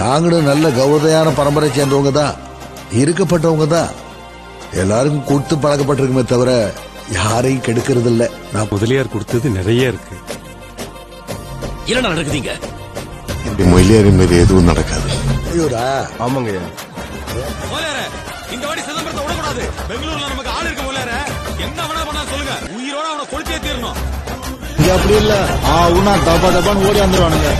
நாங்களும் நல்ல கௌரதையான பரம்பரை சேர்ந்தவங்க தான். இருக்கப்பட்டவங்க தான். எல்லாருக்கும் கொடுத்து பழக்கப்பட்டிருக்குமே தவிர யாரையும் கெடுக்கிறது இல்ல நான் முதலியார் கொடுத்தது நிறைய இருக்கு. என்னடா நடக்குதுங்க? இப்படி மொழியாரி மாரி எதுவும் நடக்காது. ஐயோடா. ஆமாங்க இந்த வாடி சிதம்பரத்தை விடக்கூடாது. பெங்களூர்ல நமக்கு ஆள் இருக்க முதலியாரே என்ன வேணா பண்ணா சொல்லுங்க. உயிரோட அவனை கொளுத்தே தீரணும். இங்க அப்படி இல்ல. ஆ உனா தப்பா தப்பான்னு ஓடி வந்துருவானுங்க.